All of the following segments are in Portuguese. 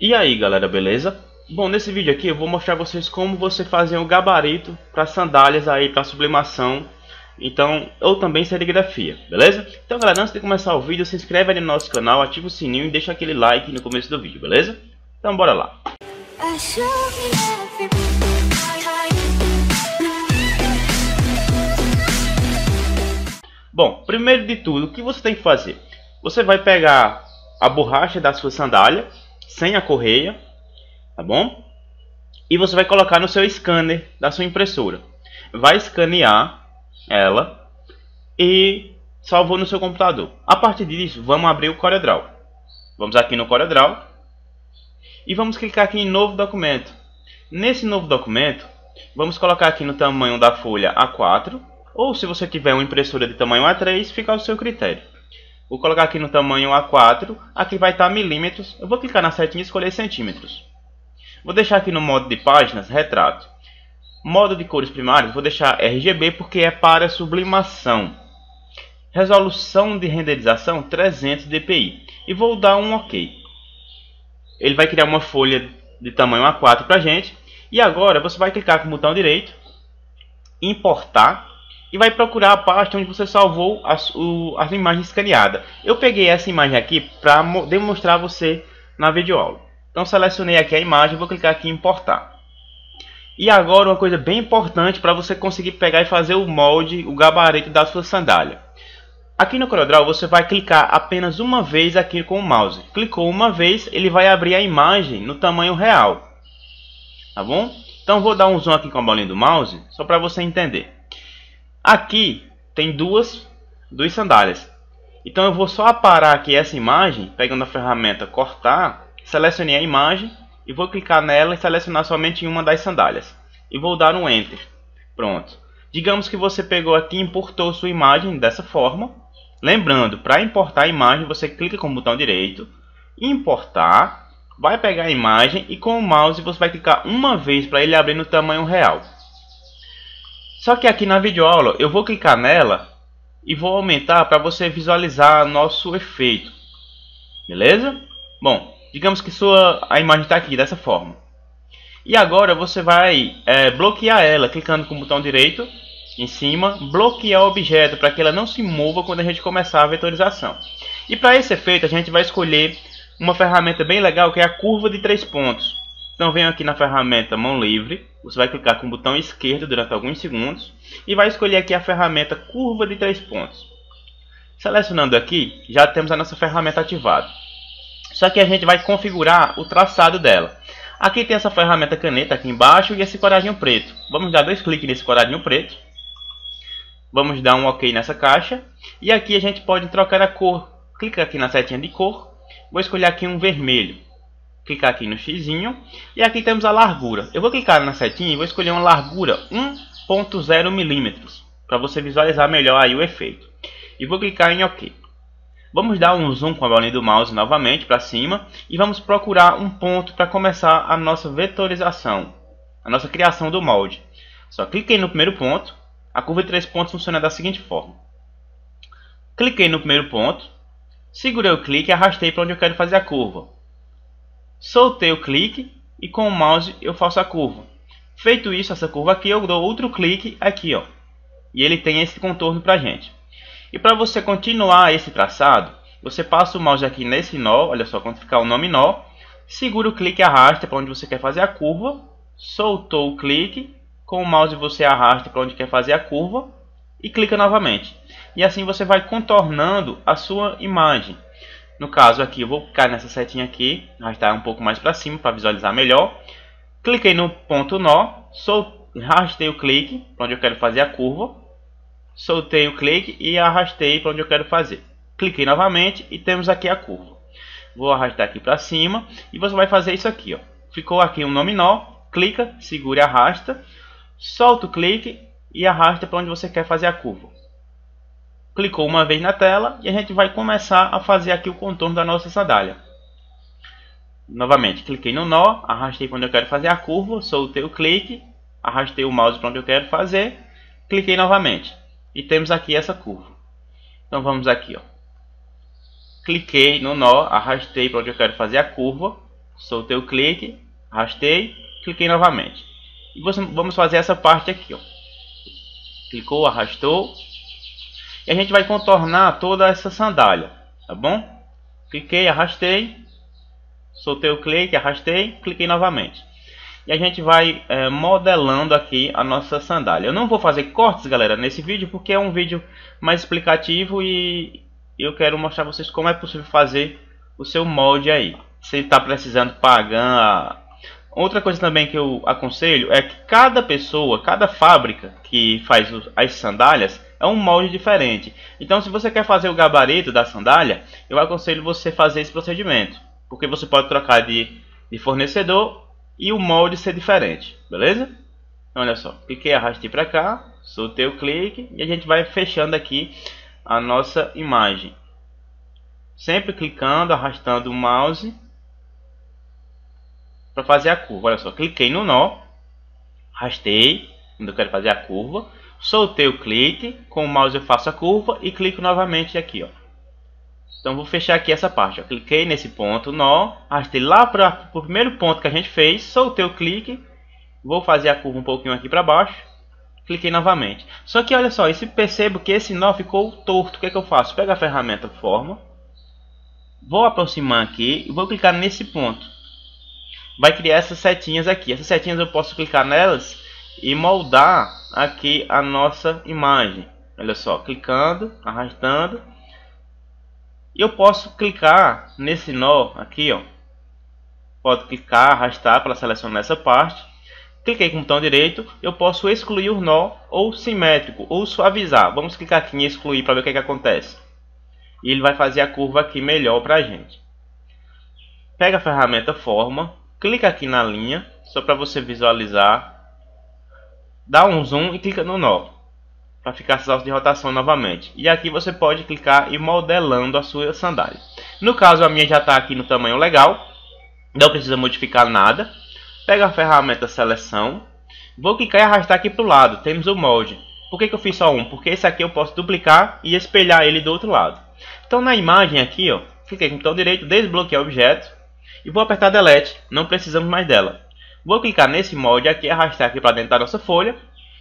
E aí galera, beleza? Bom, nesse vídeo aqui eu vou mostrar vocês como você fazer um gabarito para sandálias aí para sublimação então, ou também serigrafia, beleza? Então galera, antes de começar o vídeo, se inscreve ali no nosso canal, ativa o sininho e deixa aquele like no começo do vídeo, beleza? Então bora lá! Bom, primeiro de tudo, o que você tem que fazer? Você vai pegar a borracha da sua sandália, sem a correia, tá bom? E você vai colocar no seu scanner da sua impressora. Vai escanear ela e salvou no seu computador. A partir disso, vamos abrir o CorelDRAW. Vamos aqui no CorelDRAW e vamos clicar aqui em novo documento. Nesse novo documento, vamos colocar aqui no tamanho da folha A4 ou se você tiver uma impressora de tamanho A3, fica ao seu critério. Vou colocar aqui no tamanho A4, aqui vai estar milímetros. Eu vou clicar na setinha e escolher centímetros. Vou deixar aqui no modo de páginas, retrato. Modo de cores primárias, vou deixar RGB porque é para sublimação. Resolução de renderização 300 dpi. E vou dar um OK. Ele vai criar uma folha de tamanho A4 para gente. E agora você vai clicar com o botão direito, importar e vai procurar a pasta onde você salvou as, o, as imagens escaneadas. Eu peguei essa imagem aqui para demonstrar a você na videoaula. Então selecionei aqui a imagem, vou clicar aqui em importar. E agora uma coisa bem importante para você conseguir pegar e fazer o molde, o gabarito da sua sandália. Aqui no CorelDRAW você vai clicar apenas uma vez aqui com o mouse. Clicou uma vez, ele vai abrir a imagem no tamanho real. Tá bom? Então vou dar um zoom aqui com a bolinha do mouse, só para você entender. Aqui tem duas, duas sandálias. Então eu vou só aparar aqui essa imagem, pegando a ferramenta cortar, selecionei a imagem e vou clicar nela e selecionar somente uma das sandálias. E vou dar um Enter. Pronto. Digamos que você pegou aqui e importou sua imagem dessa forma. Lembrando, para importar a imagem, você clica com o botão direito, importar, vai pegar a imagem e com o mouse você vai clicar uma vez para ele abrir no tamanho real. Só que aqui na videoaula eu vou clicar nela e vou aumentar para você visualizar nosso efeito. Beleza? Bom, digamos que sua, a imagem está aqui dessa forma. E agora você vai é, bloquear ela clicando com o botão direito em cima, bloquear o objeto para que ela não se mova quando a gente começar a vetorização. E para esse efeito a gente vai escolher uma ferramenta bem legal que é a curva de três pontos. Então venho aqui na ferramenta mão livre, você vai clicar com o botão esquerdo durante alguns segundos e vai escolher aqui a ferramenta curva de três pontos. Selecionando aqui, já temos a nossa ferramenta ativada. Só que a gente vai configurar o traçado dela. Aqui tem essa ferramenta caneta aqui embaixo e esse quadradinho preto. Vamos dar dois cliques nesse quadradinho preto. Vamos dar um OK nessa caixa. E aqui a gente pode trocar a cor. Clica aqui na setinha de cor. Vou escolher aqui um vermelho clicar aqui no x e aqui temos a largura. Eu vou clicar na setinha e vou escolher uma largura 1.0 milímetros para você visualizar melhor aí o efeito. E vou clicar em OK. Vamos dar um zoom com a bolinha do mouse novamente para cima e vamos procurar um ponto para começar a nossa vetorização, a nossa criação do molde. Só cliquei no primeiro ponto, a curva de três pontos funciona da seguinte forma. Cliquei no primeiro ponto, segurei o clique e arrastei para onde eu quero fazer a curva. Soltei o clique e com o mouse eu faço a curva. Feito isso, essa curva aqui, eu dou outro clique aqui, ó. E ele tem esse contorno pra gente. E para você continuar esse traçado, você passa o mouse aqui nesse nó, olha só, quando ficar o nome nó, segura o clique e arrasta para onde você quer fazer a curva, soltou o clique, com o mouse você arrasta para onde quer fazer a curva e clica novamente. E assim você vai contornando a sua imagem. No caso aqui, eu vou clicar nessa setinha aqui, arrastar um pouco mais para cima para visualizar melhor. Cliquei no ponto nó, sol, arrastei o clique para onde eu quero fazer a curva. Soltei o clique e arrastei para onde eu quero fazer. Cliquei novamente e temos aqui a curva. Vou arrastar aqui para cima e você vai fazer isso aqui. Ó. Ficou aqui um nome nó, clica, segura e arrasta. Solta o clique e arrasta para onde você quer fazer a curva clicou uma vez na tela e a gente vai começar a fazer aqui o contorno da nossa sandália. Novamente, cliquei no nó, arrastei onde eu quero fazer a curva, soltei o clique, arrastei o mouse para onde eu quero fazer, cliquei novamente. E temos aqui essa curva. Então vamos aqui, ó. Cliquei no nó, arrastei para onde eu quero fazer a curva, soltei o clique, arrastei, cliquei novamente. E vamos fazer essa parte aqui, ó. Clicou, arrastou. E a gente vai contornar toda essa sandália, tá bom? Cliquei, arrastei, soltei o clique, arrastei, cliquei novamente. E a gente vai é, modelando aqui a nossa sandália. Eu não vou fazer cortes, galera, nesse vídeo, porque é um vídeo mais explicativo e eu quero mostrar vocês como é possível fazer o seu molde aí. Se está precisando pagar... Outra coisa também que eu aconselho é que cada pessoa, cada fábrica que faz as sandálias é um molde diferente. Então se você quer fazer o gabarito da sandália, eu aconselho você fazer esse procedimento. Porque você pode trocar de, de fornecedor e o molde ser diferente, beleza? Então, olha só, cliquei, arrastei para cá, soltei o clique e a gente vai fechando aqui a nossa imagem. Sempre clicando, arrastando o mouse para fazer a curva. Olha só, cliquei no nó, arrastei, quando eu quero fazer a curva, soltei o clique, com o mouse eu faço a curva e clico novamente aqui, ó. Então vou fechar aqui essa parte, ó. cliquei nesse ponto, nó, arrastei lá para o primeiro ponto que a gente fez, soltei o clique, vou fazer a curva um pouquinho aqui para baixo, cliquei novamente. Só que olha só, se percebo que esse nó ficou torto, o que, é que eu faço? Pego a ferramenta forma, vou aproximar aqui e vou clicar nesse ponto. Vai criar essas setinhas aqui. Essas setinhas eu posso clicar nelas e moldar aqui a nossa imagem. Olha só, clicando, arrastando. Eu posso clicar nesse nó aqui, ó. Pode clicar, arrastar para selecionar essa parte Cliquei com o botão direito, eu posso excluir o nó ou simétrico ou suavizar. Vamos clicar aqui em excluir para ver o que, é que acontece. E ele vai fazer a curva aqui melhor para a gente. Pega a ferramenta forma, clica aqui na linha, só para você visualizar. Dá um zoom e clica no nó, para ficar salto de rotação novamente. E aqui você pode clicar e modelando a sua sandália. No caso a minha já está aqui no tamanho legal, não precisa modificar nada. Pega a ferramenta seleção. Vou clicar e arrastar aqui para o lado. Temos o molde. Por que, que eu fiz só um? Porque esse aqui eu posso duplicar e espelhar ele do outro lado. Então na imagem aqui, ó, cliquei com o botão direito, desbloquear objeto. E vou apertar Delete. Não precisamos mais dela. Vou clicar nesse molde aqui arrastar aqui para dentro da nossa folha.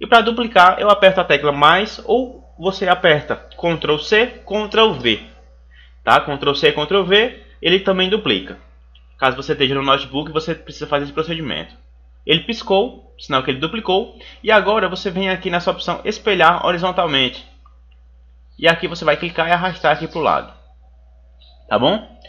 E para duplicar eu aperto a tecla mais ou você aperta Ctrl C, Ctrl V. Tá? Ctrl C, Ctrl V, ele também duplica. Caso você esteja no notebook, você precisa fazer esse procedimento. Ele piscou, sinal que ele duplicou, e agora você vem aqui nessa opção espelhar horizontalmente. E aqui você vai clicar e arrastar aqui para o lado. Tá bom?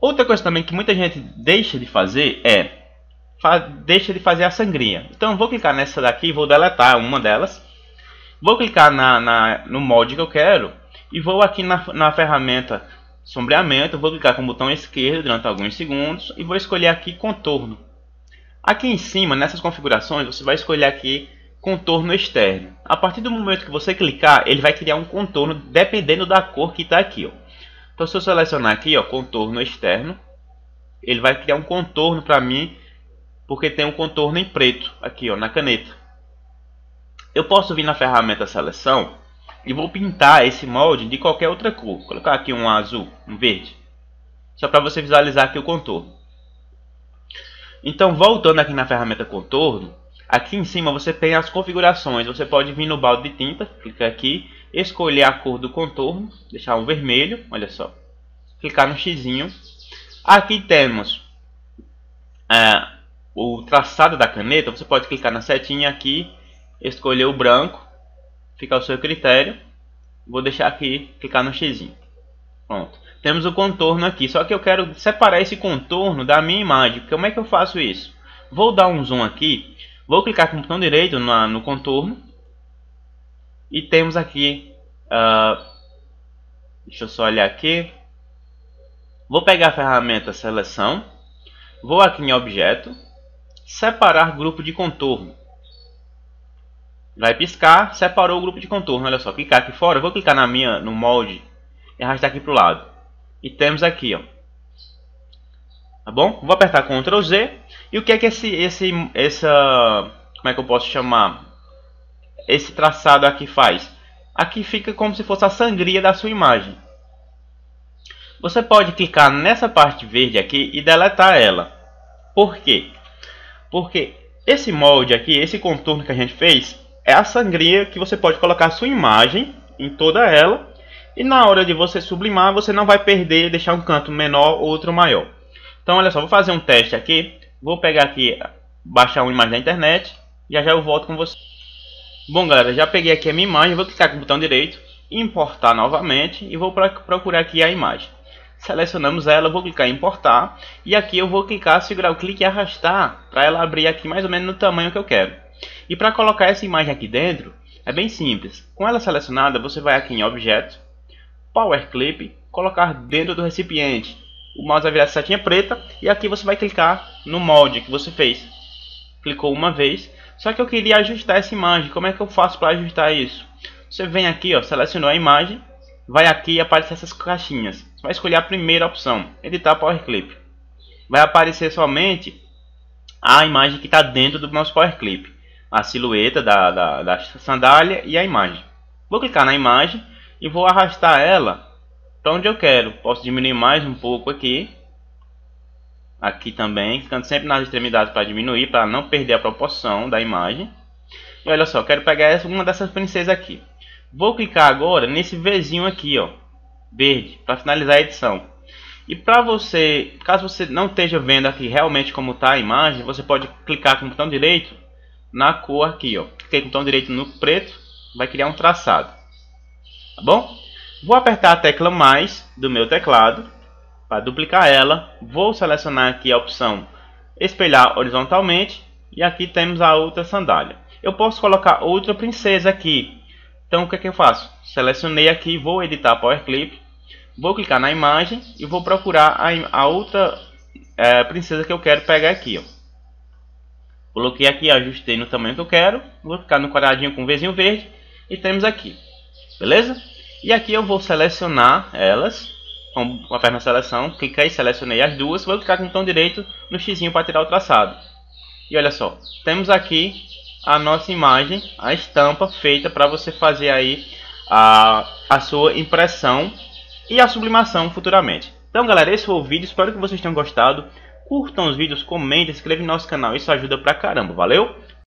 Outra coisa também que muita gente deixa de fazer é deixa de fazer a sangria. Então vou clicar nessa daqui, vou deletar uma delas. Vou clicar na, na, no molde que eu quero e vou aqui na, na ferramenta sombreamento, vou clicar com o botão esquerdo durante alguns segundos e vou escolher aqui contorno. Aqui em cima, nessas configurações, você vai escolher aqui contorno externo. A partir do momento que você clicar, ele vai criar um contorno dependendo da cor que está aqui. Ó. Então se eu selecionar aqui, ó, contorno externo, ele vai criar um contorno para mim, porque tem um contorno em preto aqui ó, na caneta. Eu posso vir na ferramenta seleção e vou pintar esse molde de qualquer outra cor. Vou colocar aqui um azul, um verde. Só para você visualizar aqui o contorno. Então, voltando aqui na ferramenta contorno, aqui em cima você tem as configurações. Você pode vir no balde de tinta, clicar aqui, escolher a cor do contorno, deixar um vermelho, olha só. Clicar no X. Aqui temos é, o traçado da caneta. Você pode clicar na setinha aqui, escolher o branco fica ao seu critério. Vou deixar aqui, clicar no X. Pronto. Temos o contorno aqui, só que eu quero separar esse contorno da minha imagem. Como é que eu faço isso? Vou dar um zoom aqui, vou clicar com o botão direito na, no contorno. E temos aqui, uh, deixa eu só olhar aqui. Vou pegar a ferramenta seleção, vou aqui em objeto, separar grupo de contorno. Vai piscar, separou o grupo de contorno. Olha só, clicar aqui fora. Vou clicar na minha, no molde e arrastar aqui para o lado. E temos aqui, ó. Tá bom? Vou apertar Ctrl Z. E o que é que esse, esse, essa, como é que eu posso chamar? Esse traçado aqui faz? Aqui fica como se fosse a sangria da sua imagem. Você pode clicar nessa parte verde aqui e deletar ela. Por quê? Porque esse molde aqui, esse contorno que a gente fez, é a sangria que você pode colocar sua imagem em toda ela e na hora de você sublimar, você não vai perder, deixar um canto menor ou outro maior. Então, olha só, vou fazer um teste aqui. Vou pegar aqui, baixar uma imagem da internet. Já já eu volto com você. Bom, galera, já peguei aqui a minha imagem. Vou clicar com o botão direito, importar novamente e vou procurar aqui a imagem. Selecionamos ela, vou clicar em importar. E aqui eu vou clicar, segurar o clique e arrastar para ela abrir aqui mais ou menos no tamanho que eu quero. E para colocar essa imagem aqui dentro, é bem simples. Com ela selecionada, você vai aqui em Objeto, Power Clip, colocar dentro do recipiente. O mouse vai virar setinha preta e aqui você vai clicar no molde que você fez. Clicou uma vez, só que eu queria ajustar essa imagem. Como é que eu faço para ajustar isso? Você vem aqui, ó, selecionou a imagem, vai aqui e aparece essas caixinhas. Você vai escolher a primeira opção, editar Power Clip. Vai aparecer somente a imagem que está dentro do nosso Power Clip. A silhueta da, da, da sandália e a imagem. Vou clicar na imagem e vou arrastar ela para onde eu quero. Posso diminuir mais um pouco aqui. Aqui também, ficando sempre nas extremidades para diminuir, para não perder a proporção da imagem. E olha só, quero pegar uma dessas princesas aqui. Vou clicar agora nesse Vzinho aqui, ó, verde, para finalizar a edição. E para você, caso você não esteja vendo aqui realmente como está a imagem, você pode clicar com o botão direito na cor aqui, ó. Cliquei com o botão direito no preto, vai criar um traçado tá bom? Vou apertar a tecla mais do meu teclado para duplicar ela. Vou selecionar aqui a opção espelhar horizontalmente e aqui temos a outra sandália. Eu posso colocar outra princesa aqui. Então o que, é que eu faço? Selecionei aqui, vou editar Power Clip, vou clicar na imagem e vou procurar a, a outra é, princesa que eu quero pegar aqui. Ó. Coloquei aqui, ajustei no tamanho que eu quero, vou clicar no quadradinho com o vizinho verde e temos aqui. Beleza? E aqui eu vou selecionar elas com a perna seleção, cliquei selecionei as duas, vou clicar com o botão direito no x para tirar o traçado. E olha só, temos aqui a nossa imagem, a estampa feita para você fazer aí a, a sua impressão e a sublimação futuramente. Então galera, esse foi o vídeo, espero que vocês tenham gostado. Curtam os vídeos, comentem, inscrevam no nosso canal, isso ajuda pra caramba, valeu?